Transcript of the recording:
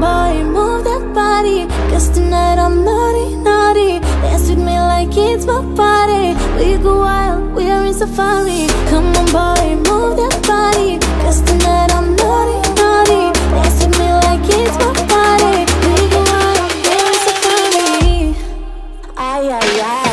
Boy, move that body. Cause tonight I'm naughty, naughty. Dance with me like it's my party. We go wild, we're in safari. Come on boy, move that body. Cause tonight I'm naughty, naughty. Dance with me like it's my party. We go wild, we're in safari. Ay, ay, ay.